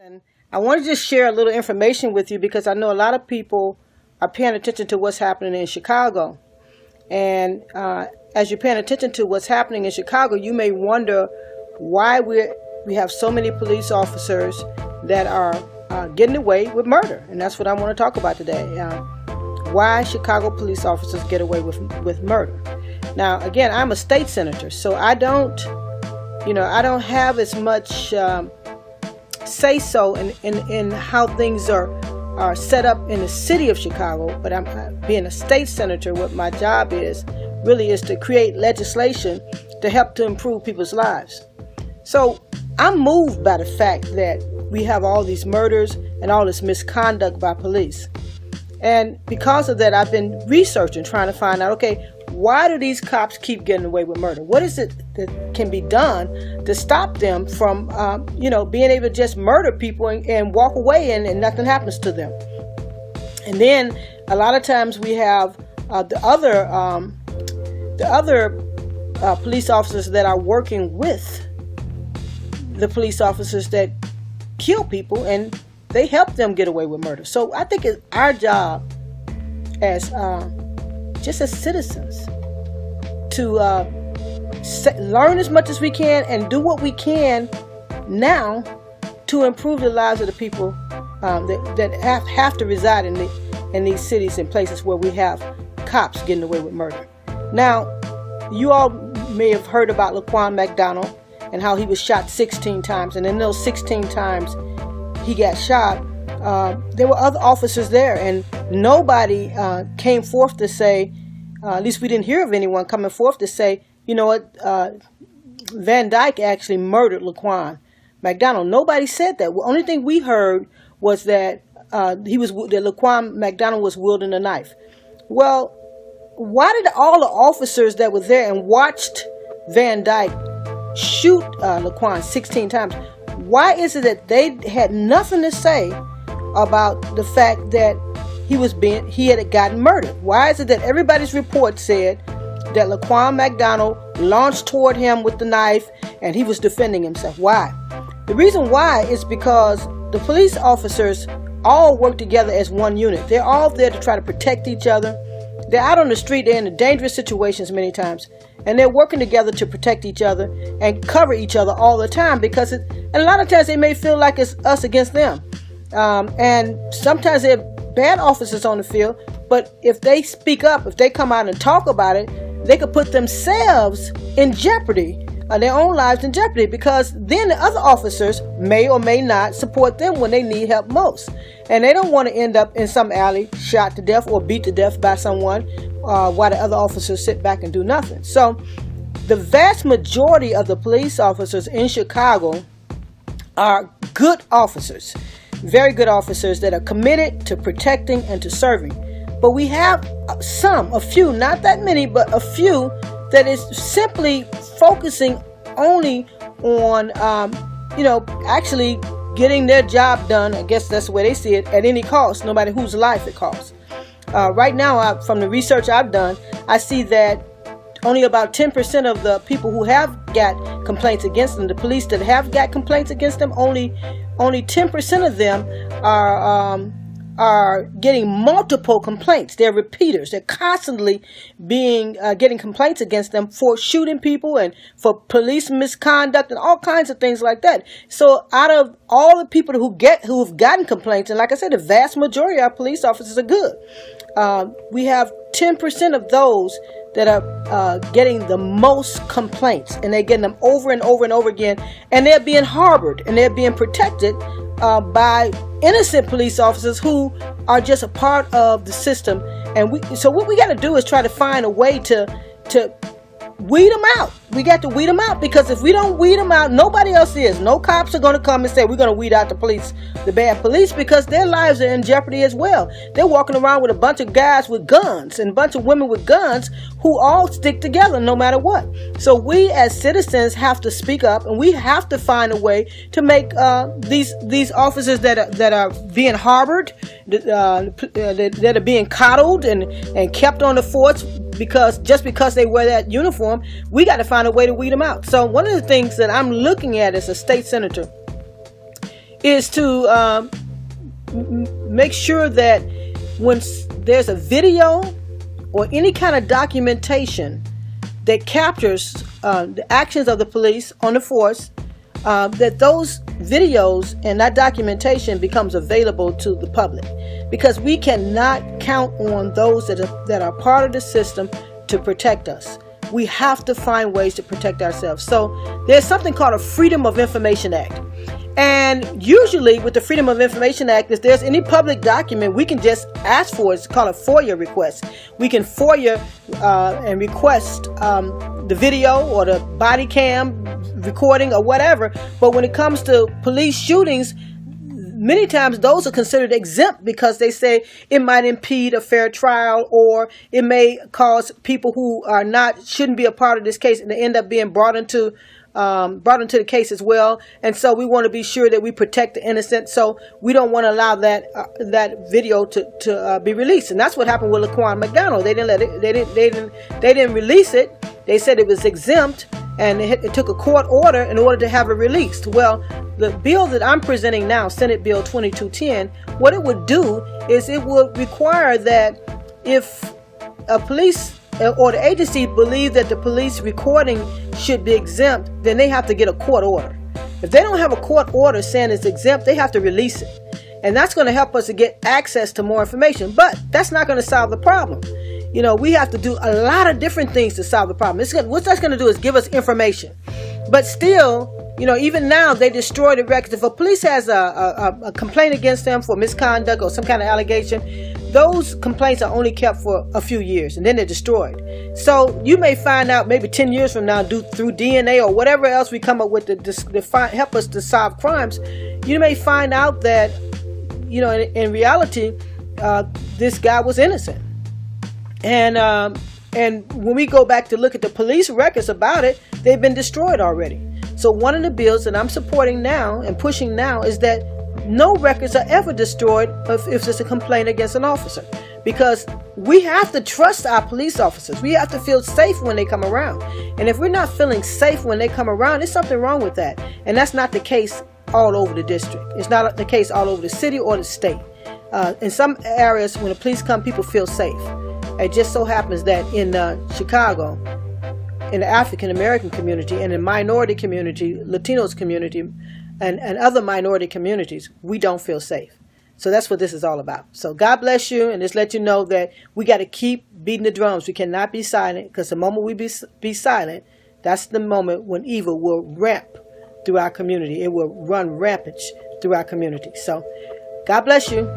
And I want to just share a little information with you because I know a lot of people are paying attention to what's happening in Chicago. And uh, as you're paying attention to what's happening in Chicago, you may wonder why we we have so many police officers that are uh, getting away with murder, and that's what I want to talk about today. Uh, why Chicago police officers get away with with murder? Now, again, I'm a state senator, so I don't, you know, I don't have as much um, say so in, in, in how things are are set up in the city of Chicago, but I'm uh, being a state senator. What my job is really is to create legislation to help to improve people's lives. So I'm moved by the fact that we have all these murders and all this misconduct by police. And because of that, I've been researching, trying to find out okay, why do these cops keep getting away with murder? What is it that can be done to stop them from, um, you know, being able to just murder people and, and walk away and, and, nothing happens to them? And then a lot of times we have uh, the other, um, the other uh, police officers that are working with the police officers that kill people and they help them get away with murder. So I think it's our job as uh, just as citizens, to uh, learn as much as we can and do what we can now to improve the lives of the people um, that, that have, have to reside in, the, in these cities and places where we have cops getting away with murder. Now, you all may have heard about Laquan McDonald and how he was shot 16 times, and in those 16 times he got shot, uh, there were other officers there, and nobody uh, came forth to say, uh, at least we didn't hear of anyone coming forth to say, you know what, uh, Van Dyke actually murdered Laquan McDonald. Nobody said that. The only thing we heard was that uh, he was that Laquan McDonald was wielding a knife. Well, why did all the officers that were there and watched Van Dyke shoot uh, Laquan 16 times? Why is it that they had nothing to say about the fact that he was being he had gotten murdered. Why is it that everybody's report said that Laquan McDonald launched toward him with the knife and he was defending himself? Why? The reason why is because the police officers all work together as one unit. They're all there to try to protect each other. They're out on the street, they're in dangerous situations many times, and they're working together to protect each other and cover each other all the time because it, and a lot of times they may feel like it's us against them. Um, and sometimes they're bad officers on the field, but if they speak up, if they come out and talk about it, they could put themselves in jeopardy, uh, their own lives in jeopardy, because then the other officers may or may not support them when they need help most. And they don't want to end up in some alley shot to death or beat to death by someone uh, while the other officers sit back and do nothing. So, the vast majority of the police officers in Chicago are good officers very good officers that are committed to protecting and to serving. But we have some, a few, not that many, but a few that is simply focusing only on, um, you know, actually getting their job done. I guess that's the way they see it at any cost, no matter whose life it costs. Uh, right now, I, from the research I've done, I see that only about 10% of the people who have got complaints against them, the police that have got complaints against them, only only 10% of them are um, are getting multiple complaints. They're repeaters. They're constantly being uh, getting complaints against them for shooting people and for police misconduct and all kinds of things like that. So out of all the people who get who've gotten complaints, and like I said, the vast majority of police officers are good. Uh, we have 10% of those that are uh, getting the most complaints, and they're getting them over and over and over again, and they're being harbored and they're being protected uh, by innocent police officers who are just a part of the system. And we, so what we got to do is try to find a way to to weed them out. We got to weed them out because if we don't weed them out, nobody else is. No cops are going to come and say we're going to weed out the police, the bad police, because their lives are in jeopardy as well. They're walking around with a bunch of guys with guns and a bunch of women with guns who all stick together no matter what. So we as citizens have to speak up and we have to find a way to make uh, these these officers that are, that are being harbored, uh, that are being coddled and and kept on the force because just because they wear that uniform, we got to find a way to weed them out. So one of the things that I'm looking at as a state senator is to um, make sure that when there's a video or any kind of documentation that captures uh, the actions of the police on the force, uh, that those videos and that documentation becomes available to the public because we cannot count on those that are, that are part of the system to protect us. We have to find ways to protect ourselves. So there's something called a Freedom of Information Act. And usually, with the Freedom of Information Act, if there's any public document, we can just ask for it. It's called a FOIA request. We can FOIA uh, and request um, the video or the body cam recording or whatever. But when it comes to police shootings, many times those are considered exempt because they say it might impede a fair trial or it may cause people who are not shouldn't be a part of this case and they end up being brought into um, brought into the case as well. And so we want to be sure that we protect the innocent. So we don't want to allow that uh, that video to to uh, be released. And that's what happened with Laquan McDonald. They didn't let it. They didn't. They didn't. They didn't release it. They said it was exempt and it, it, took a court order in order to have it released. Well, the bill that I'm presenting now, Senate Bill 2210, what it would do is it would require that if a police uh, or the agency believe that the police recording should be exempt, then they have to get a court order. If they don't have a court order saying it's exempt, they have to release it. And that's going to help us to get access to more information. But that's not going to solve the problem. You know, we have to do a lot of different things to solve the problem. It's gonna, what that's going to do is give us information. But still, you know, even now they destroy the records. If a police has a, a, a, complaint against them for misconduct or some kind of allegation, those complaints are only kept for a few years and then they're destroyed. So you may find out maybe 10 years from now, do, through DNA or whatever else we come up with to, to, find, help us to solve crimes, you may find out that, you know, in, in reality, uh, this guy was innocent. And um, and when we go back to look at the police records about it, they've been destroyed already. So one of the bills that I'm supporting now and pushing now is that no records are ever destroyed if, if there's a complaint against an officer. Because we have to trust our police officers. We have to feel safe when they come around. And if we're not feeling safe when they come around, there's something wrong with that. And that's not the case all over the district. It's not the case all over the city or the state. Uh, in some areas, when the police come, people feel safe. It just so happens that in uh, Chicago, in the African American community and in minority community, Latinos community, and, and other minority communities, we don't feel safe. So that's what this is all about. So God bless you, and just let you know that we got to keep beating the drums. We cannot be silent because the moment we be, be silent, that's the moment when evil will ramp through our community. It will run rampage through our community. So God bless you.